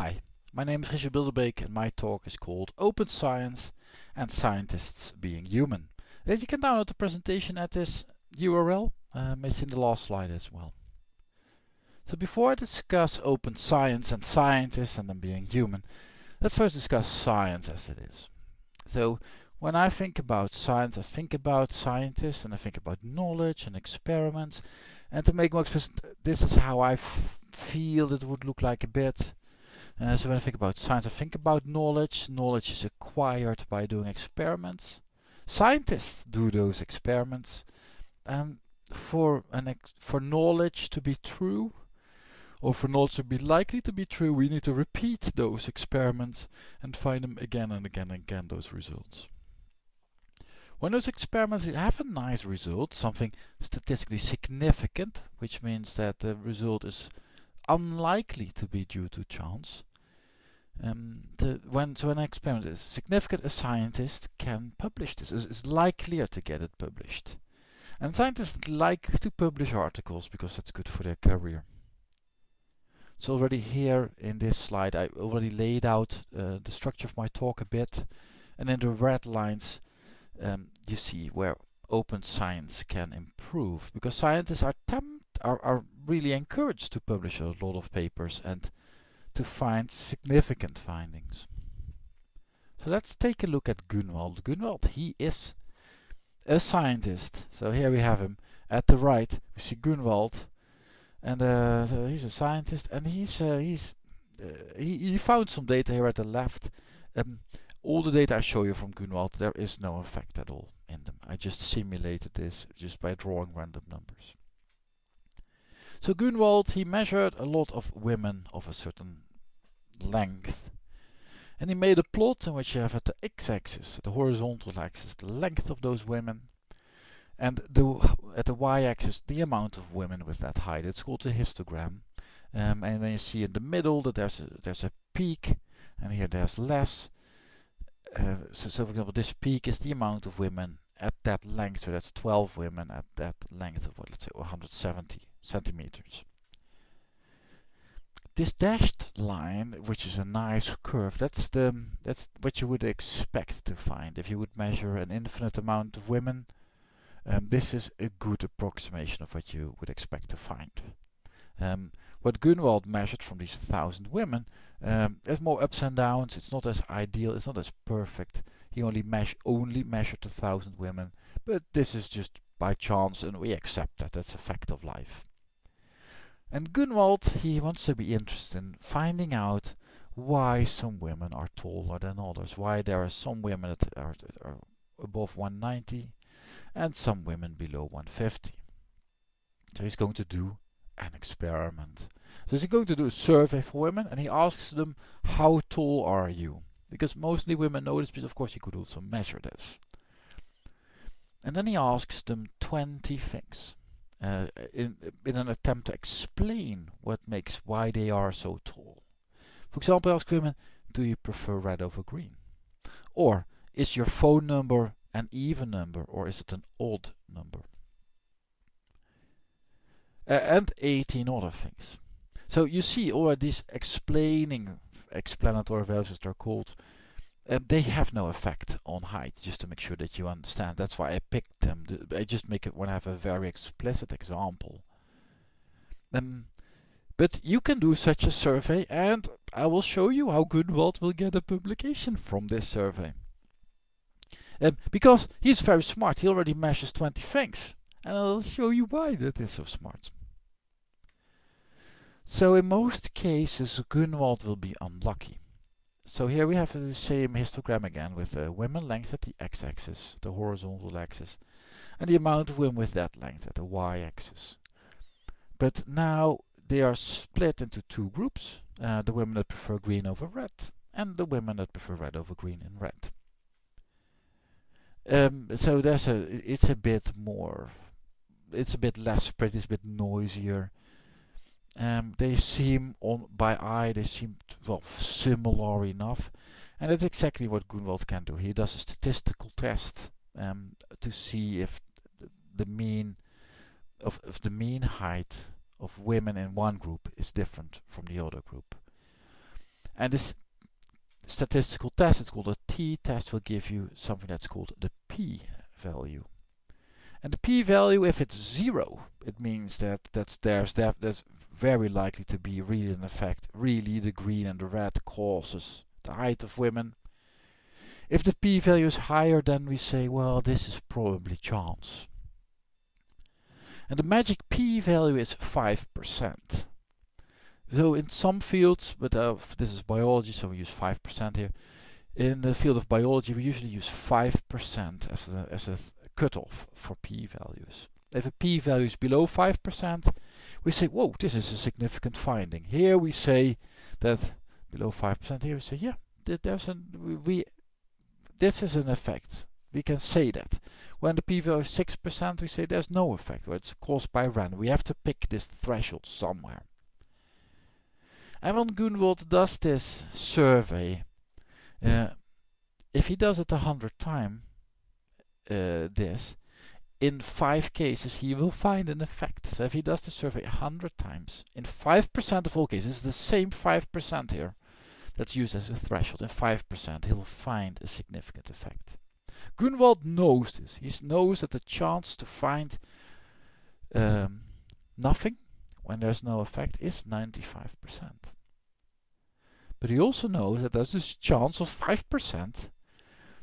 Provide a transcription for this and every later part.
Hi, my name is Richel Bilderbeek and my talk is called Open Science and Scientists Being Human. You can download the presentation at this URL, um, it's in the last slide as well. So before I discuss open science and scientists and them being human, let's first discuss science as it is. So when I think about science, I think about scientists and I think about knowledge and experiments. And to make more explicit, this is how I feel it would look like a bit. Uh, so when I think about science, I think about knowledge. Knowledge is acquired by doing experiments. Scientists do those experiments. And for, an for knowledge to be true, or for knowledge to be likely to be true, we need to repeat those experiments and find them again and again and again, those results. When those experiments have a nice result, something statistically significant, which means that the result is unlikely to be due to chance, um, the, when, an experiment is significant, a scientist can publish this, is, is likelier to get it published. And scientists like to publish articles because that's good for their career. So already here in this slide I already laid out uh, the structure of my talk a bit and in the red lines um, you see where open science can improve because scientists are, are, are really encouraged to publish a lot of papers and to find significant findings. So let's take a look at Gunwald. Gunwald, he is a scientist. So here we have him. At the right, we see Gunwald, and uh, so he's a scientist, and he's uh, he's uh, he, he found some data here at the left. Um, all the data I show you from Gunwald, there is no effect at all in them. I just simulated this just by drawing random numbers. So Gunwald, he measured a lot of women of a certain length. And he made a plot in which you have at the x-axis, the horizontal axis, the length of those women, and the, at the y-axis, the amount of women with that height. It's called a histogram. Um, and then you see in the middle that there's a, there's a peak, and here there's less. Uh, so, so, for example, this peak is the amount of women at that length, so that's 12 women at that length of, what, let's say, 170 centimeters. This dashed line, which is a nice curve, that's the that's what you would expect to find if you would measure an infinite amount of women. Um, this is a good approximation of what you would expect to find. Um, what Gunwald measured from these thousand women, um, there's more ups and downs. It's not as ideal. It's not as perfect. He only measure only measured a thousand women, but this is just by chance, and we accept that. That's a fact of life. And Gunwald, he wants to be interested in finding out why some women are taller than others, why there are some women that are, are above 190 and some women below 150. So he's going to do an experiment. So he's going to do a survey for women and he asks them, how tall are you? Because mostly women know this, but of course you could also measure this. And then he asks them 20 things uh, in, in an attempt to explain what makes why they are so tall. For example, ask women, do you prefer red over green? Or is your phone number an even number or is it an odd number? Uh, and 18 other things. So you see all these explaining explanatory values they're called uh, they have no effect on height, just to make sure that you understand. That's why I picked them. I just make it when I have a very explicit example. Um, but you can do such a survey and I will show you how Gunwald will get a publication from this survey. Um, because he's very smart, he already measures 20 things. And I'll show you why that is so smart. So in most cases, Gunwald will be unlucky. So here we have the same histogram again with the women length at the x-axis, the horizontal axis, and the amount of women with that length at the y-axis. But now they are split into two groups, uh, the women that prefer green over red, and the women that prefer red over green in red. Um, so there's a, it's a bit more, it's a bit less spread, it's a bit noisier, um, they seem on by eye they seem well similar enough and that's exactly what Gunwald can do. He does a statistical test um, to see if the mean of, of the mean height of women in one group is different from the other group. And this statistical test, it's called a t-test, will give you something that's called the p-value. And the p-value, if it's zero, it means that that's there's that's very likely to be really an effect. Really, the green and the red causes the height of women. If the p-value is higher, then we say, well, this is probably chance. And the magic p-value is 5%. So in some fields, but uh, this is biology, so we use 5% here. In the field of biology, we usually use 5% as a, as a cutoff for p-values. If a p-value is below 5%, we say, whoa, this is a significant finding. Here we say that below 5%, here we say, yeah, there's an, we, this is an effect. We can say that. When the p-value is 6%, we say there's no effect, or it's caused by random. We have to pick this threshold somewhere. And when Gunwald does this survey, uh, if he does it a hundred times, uh, this, in five cases he will find an effect. So if he does the survey a hundred times, in 5% of all cases, the same 5% here that's used as a threshold, in 5% he'll find a significant effect. Gunwald knows this. He knows that the chance to find um, nothing when there's no effect is 95%. But he also knows that there's this chance of 5%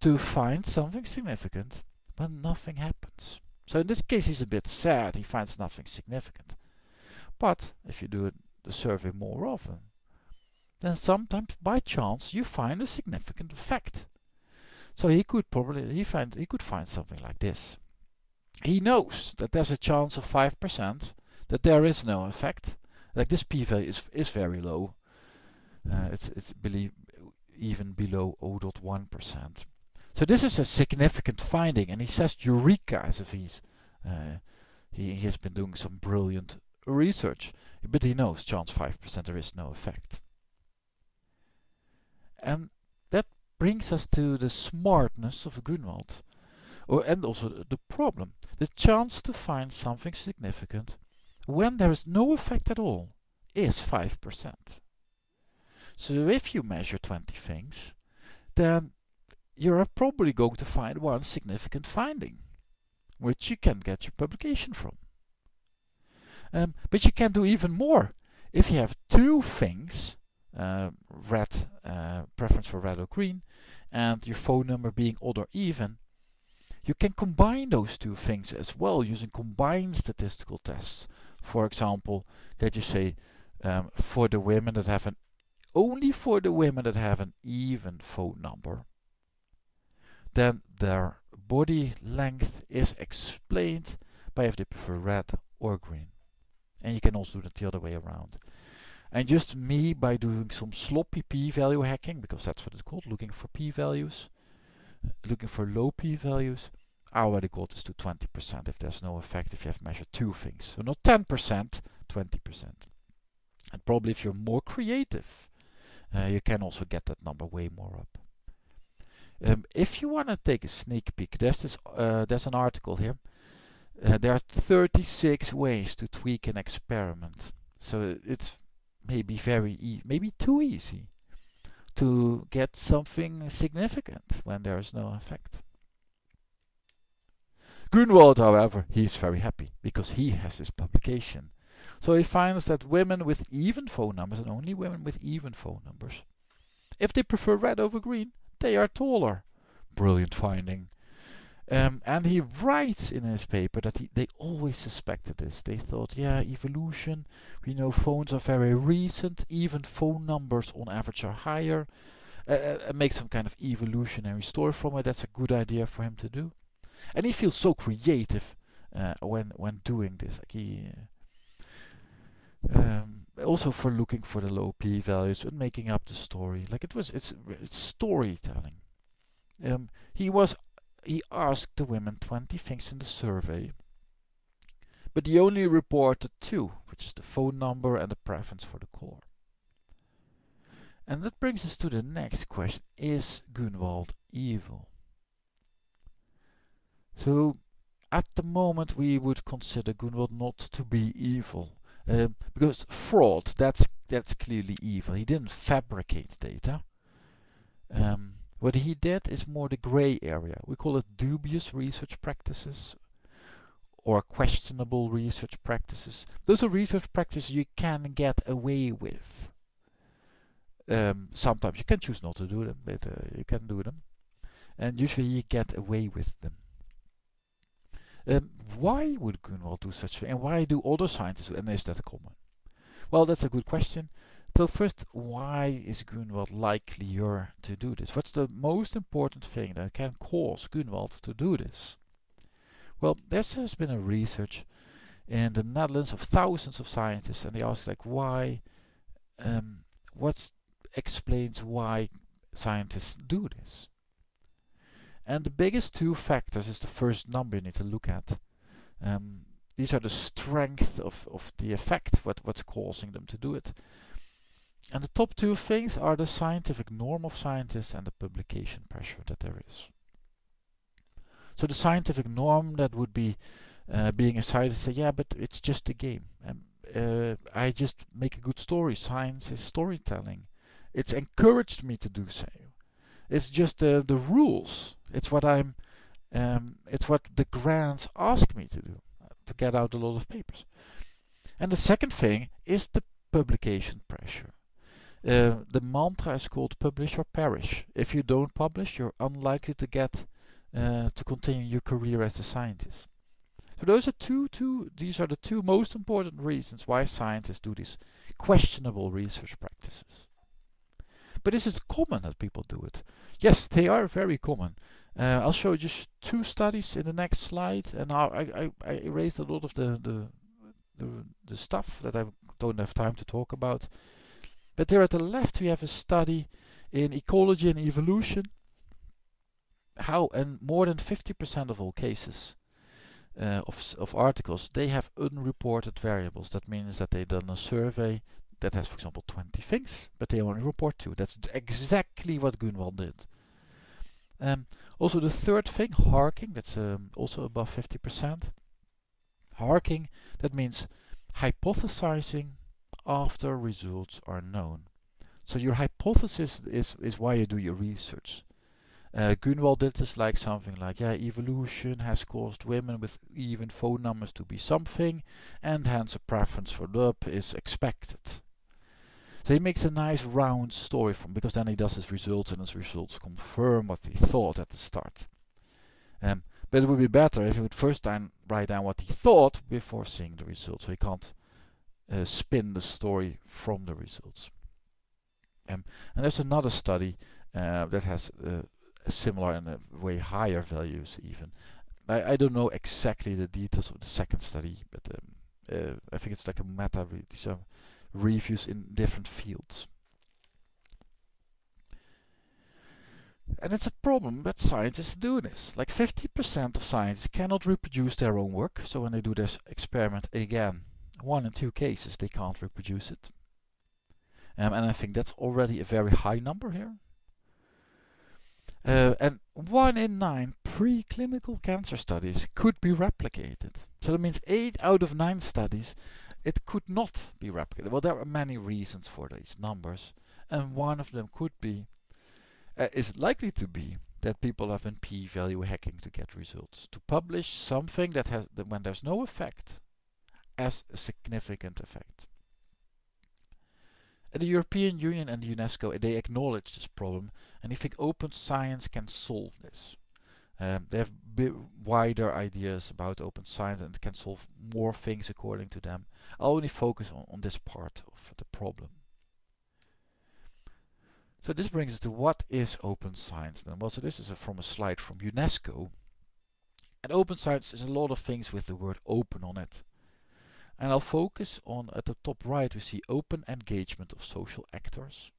to find something significant but nothing happens. So in this case he's a bit sad, he finds nothing significant. But if you do the survey more often, then sometimes by chance you find a significant effect. So he could probably he find he could find something like this. He knows that there's a chance of 5% that there is no effect. Like this p-value is is very low. Uh, it's it's believe even below 0.1%. So this is a significant finding, and he says eureka as if he's uh, he, has been doing some brilliant research, but he knows chance 5% there is no effect. And that brings us to the smartness of Gunwald, or, and also the problem. The chance to find something significant when there is no effect at all is 5%. So if you measure 20 things, then you're probably going to find one significant finding, which you can get your publication from. Um, but you can do even more. If you have two things, uh, red, uh, preference for red or green, and your phone number being odd or even, you can combine those two things as well using combined statistical tests. For example, that you say um, for the women that have an only for the women that have an even phone number, then their body length is explained by if they prefer red or green. And you can also do it the other way around. And just me by doing some sloppy p-value hacking, because that's what it's called, looking for p-values, looking for low p-values, I already got this to 20% if there's no effect if you have measured two things. So not 10%, 20%. And probably if you're more creative, uh, you can also get that number way more up. Um, if you want to take a sneak peek, there's this, uh, there's an article here. Uh, there are 36 ways to tweak an experiment. So it's maybe very, e maybe too easy to get something significant when there is no effect. Gunwald, however, he is very happy because he has his publication. So he finds that women with even phone numbers, and only women with even phone numbers, if they prefer red over green, they are taller. Brilliant finding. Um, and he writes in his paper that he, they always suspected this. They thought, yeah, evolution, we know phones are very recent, even phone numbers on average are higher. Uh, uh, make some kind of evolutionary story from it, that's a good idea for him to do. And he feels so creative uh, when when doing this. Like he, um, also for looking for the low p values and making up the story. Like it was, it's, it's storytelling. Um, he was, he asked the women 20 things in the survey, but he only reported two, which is the phone number and the preference for the color. And that brings us to the next question. Is Gunwald evil? So, at the moment we would consider Gunwald not to be evil Um, because fraud, that's that's clearly evil. He didn't fabricate data. Um, what he did is more the gray area. We call it dubious research practices or questionable research practices. Those are research practices you can get away with. Um, sometimes you can choose not to do them, but uh, you can do them. And usually you get away with them. Um, why would Grunwald do such thing? And why do other scientists and is that common? Well, that's a good question. So first, why is Grunwald likelier to do this? What's the most important thing that can cause Grunwald to do this? Well, there has been a research in the Netherlands of thousands of scientists, and they asked like why, um, what explains why scientists do this. And the biggest two factors is the first number you need to look at. Um, these are the strength of, of the effect, what, what's causing them to do it. And the top two things are the scientific norm of scientists and the publication pressure that there is. So the scientific norm that would be uh, being a scientist say, yeah, but it's just a game. Um, uh, I just make a good story. Science is storytelling. It's encouraged me to do so. It's just uh, the rules. It's what I'm. Um, it's what the grants ask me to do to get out a lot of papers. And the second thing is the publication pressure. Uh, the mantra is called publish or perish. If you don't publish, you're unlikely to get uh, to continue your career as a scientist. So those are two, two, these are the two most important reasons why scientists do these questionable research practices. But is it common that people do it? Yes, they are very common. Uh, I'll show just two studies in the next slide, and I, I, I erased a lot of the, the, the, the stuff that I don't have time to talk about. But there at the left we have a study in ecology and evolution how and more than 50% of all cases uh, of, of articles they have unreported variables that means that they done a survey that has for example 20 things but they only report two that's exactly what Grunwald did. Um, also the third thing harking that's um, also above 50% harking that means hypothesizing after results are known. So your hypothesis is, is why you do your research. Uh, Grunwald did this like something like, yeah, evolution has caused women with even phone numbers to be something, and hence a preference for love is expected. So he makes a nice round story from, because then he does his results, and his results confirm what he thought at the start. Um, but it would be better if he would first time write down what he thought before seeing the results, so he can't uh, spin the story from the results. Um, and there's another study uh, that has uh, similar and uh, way higher values even. I, I don't know exactly the details of the second study, but um, uh, I think it's like a meta, these reviews in different fields. And it's a problem that scientists do this. Like 50% of scientists cannot reproduce their own work, so when they do this experiment again, one in two cases they can't reproduce it. Um, and I think that's already a very high number here. Uh, and one in nine preclinical cancer studies could be replicated. So that means eight out of nine studies, it could not be replicated. Well, there are many reasons for these numbers, and one of them could be, uh, is likely to be, that people have been p-value hacking to get results. To publish something that has, that when there's no effect, as a significant effect. And the European Union and UNESCO, they acknowledge this problem and they think open science can solve this. Um, they have wider ideas about open science and can solve more things according to them. I'll only focus on, on this part of the problem. So this brings us to what is open science then? Well, so this is a, from a slide from UNESCO. And open science is a lot of things with the word open on it. And I'll focus on, at the top right, we see open engagement of social actors.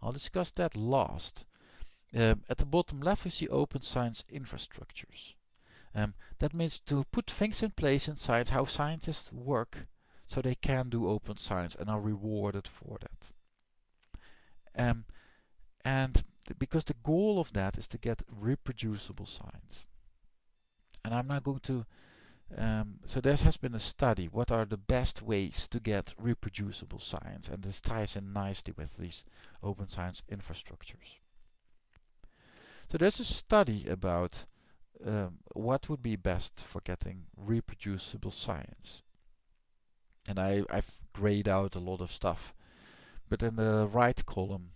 I'll discuss that last. Um, at the bottom left, we see open science infrastructures. Um, that means to put things in place in science, how scientists work, so they can do open science and are rewarded for that. Um, and because the goal of that is to get reproducible science. And I'm not going to Um, so there has been a study, what are the best ways to get reproducible science? And this ties in nicely with these open science infrastructures. So there's a study about um, what would be best for getting reproducible science. And I, I've grayed out a lot of stuff. But in the right column,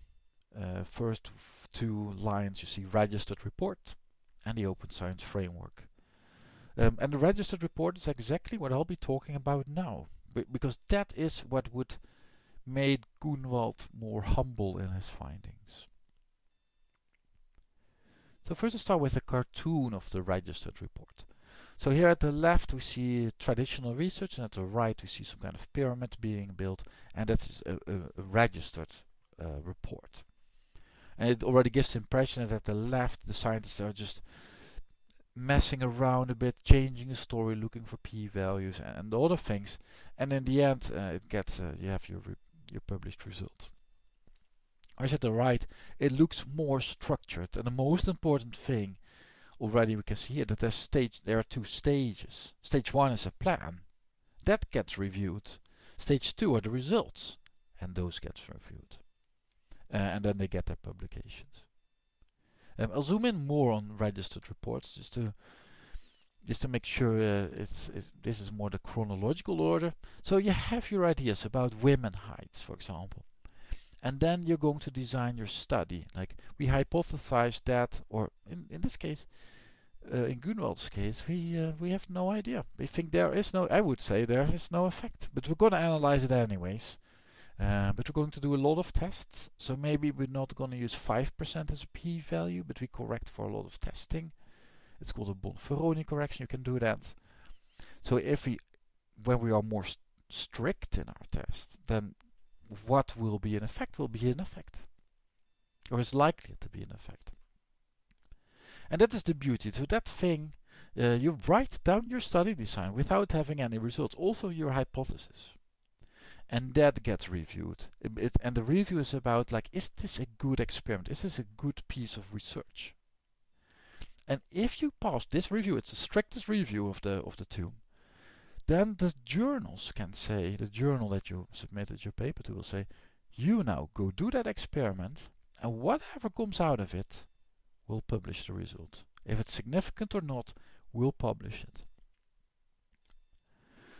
uh, first two lines you see registered report and the open science framework. Um, and the registered report is exactly what I'll be talking about now, because that is what would made Grunwald more humble in his findings. So first I start with a cartoon of the registered report. So here at the left we see traditional research and at the right we see some kind of pyramid being built and that is a, a, a registered uh, report. And it already gives the impression that at the left the scientists are just messing around a bit, changing the story, looking for p-values and, and other things. And in the end, uh, it gets uh, you have your your published result. Whereas at the right, it looks more structured. And the most important thing, already we can see here that there's stage. There are two stages. Stage one is a plan that gets reviewed. Stage two are the results, and those get reviewed. Uh, and then they get their publications. Um, I'll zoom in more on registered reports just to just to make sure uh, it's, it's, this is more the chronological order. So you have your ideas about women heights, for example. And then you're going to design your study. Like we hypothesize that, or in, in this case, uh, in Grunwald's case, we uh, we have no idea. We think there is no, I would say there is no effect, but we're going to analyze it anyways. Uh, but we're going to do a lot of tests, so maybe we're not going to use 5% as a p-value, but we correct for a lot of testing. It's called a Bonferroni correction, you can do that. So if we, when we are more st strict in our test, then what will be an effect will be an effect. Or is likely to be an effect. And that is the beauty. So that thing, uh, you write down your study design without having any results, also your hypothesis and that gets reviewed. It, and the review is about like, is this a good experiment? Is this a good piece of research? And if you pass this review, it's the strictest review of the of the two, then the journals can say, the journal that you submitted your paper to will say, you now go do that experiment, and whatever comes out of it, we'll publish the result. If it's significant or not, we'll publish it.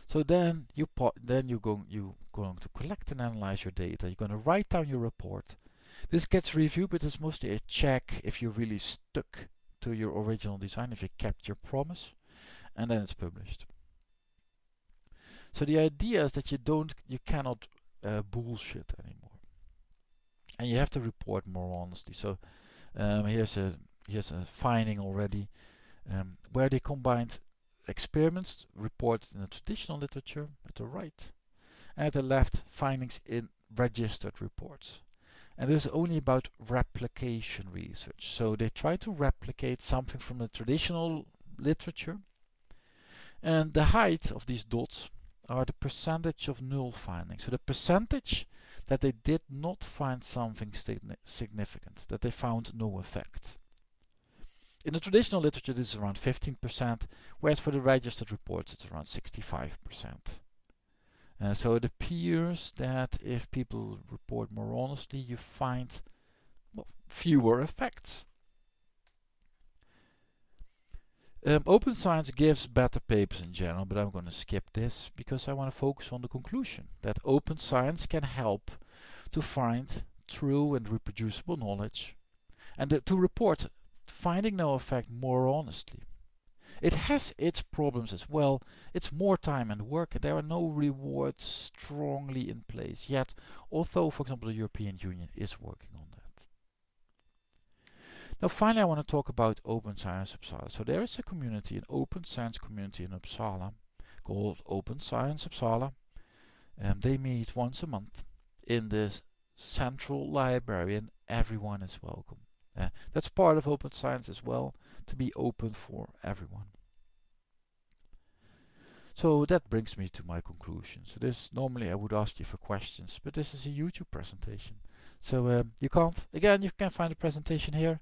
So then you then you go you're going to collect and analyze your data. You're going to write down your report. This gets reviewed, but it's mostly a check if you really stuck to your original design, if you kept your promise, and then it's published. So the idea is that you don't, you cannot uh, bullshit anymore, and you have to report more honestly. So um, here's a here's a finding already um, where they combined experiments reported in the traditional literature at the right and at the left findings in registered reports. And this is only about replication research. So they try to replicate something from the traditional literature and the height of these dots are the percentage of null findings. So the percentage that they did not find something significant, that they found no effect. In the traditional literature this is around 15%, whereas for the registered reports it's around 65%. Uh, so it appears that if people report more honestly, you find well, fewer effects. Um, open science gives better papers in general, but I'm going to skip this because I want to focus on the conclusion that open science can help to find true and reproducible knowledge and to report finding no effect more honestly. It has its problems as well. It's more time and work and there are no rewards strongly in place yet, although for example the European Union is working on. Now finally I want to talk about Open Science Uppsala. So there is a community, an open science community in Uppsala called Open Science Uppsala. And they meet once a month in the central library and everyone is welcome. Uh, that's part of open science as well, to be open for everyone. So that brings me to my conclusion. So this normally I would ask you for questions, but this is a YouTube presentation. So um, you can't, again, you can find the presentation here.